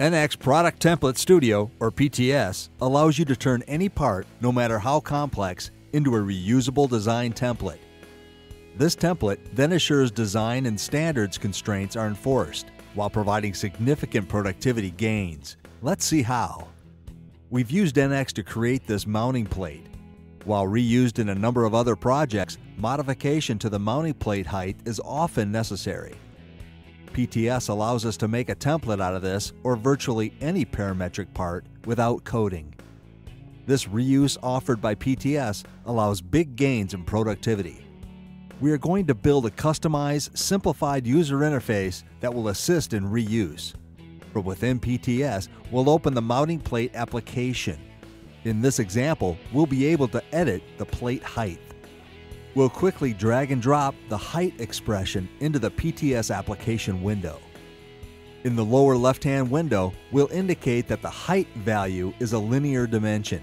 NX Product Template Studio, or PTS, allows you to turn any part, no matter how complex, into a reusable design template. This template then assures design and standards constraints are enforced while providing significant productivity gains. Let's see how. We've used NX to create this mounting plate. While reused in a number of other projects, modification to the mounting plate height is often necessary. PTS allows us to make a template out of this or virtually any parametric part without coding. This reuse offered by PTS allows big gains in productivity. We are going to build a customized, simplified user interface that will assist in reuse. But within PTS, we'll open the mounting plate application. In this example, we'll be able to edit the plate height. We'll quickly drag and drop the height expression into the PTS application window. In the lower left-hand window, we'll indicate that the height value is a linear dimension.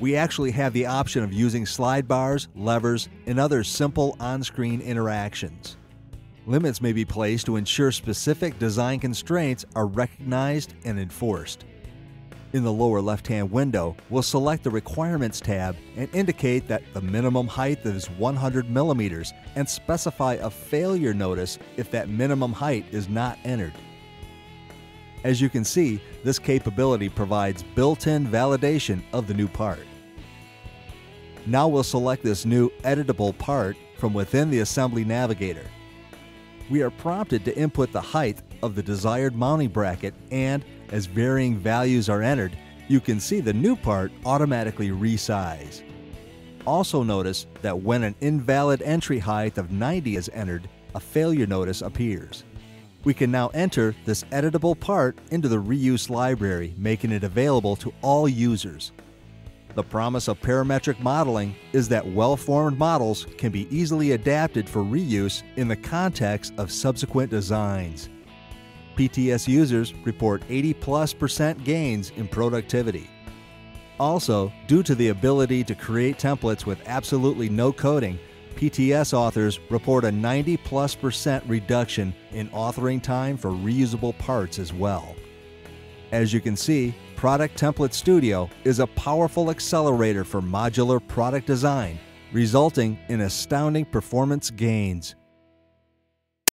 We actually have the option of using slide bars, levers, and other simple on-screen interactions. Limits may be placed to ensure specific design constraints are recognized and enforced. In the lower left-hand window, we'll select the Requirements tab and indicate that the minimum height is 100 millimeters and specify a failure notice if that minimum height is not entered. As you can see, this capability provides built-in validation of the new part. Now we'll select this new editable part from within the Assembly Navigator. We are prompted to input the height of the desired mounting bracket and as varying values are entered, you can see the new part automatically resize. Also notice that when an invalid entry height of 90 is entered, a failure notice appears. We can now enter this editable part into the reuse library, making it available to all users. The promise of parametric modeling is that well-formed models can be easily adapted for reuse in the context of subsequent designs. PTS users report 80 plus percent gains in productivity. Also, due to the ability to create templates with absolutely no coding, PTS authors report a 90 plus percent reduction in authoring time for reusable parts as well. As you can see, Product Template Studio is a powerful accelerator for modular product design, resulting in astounding performance gains.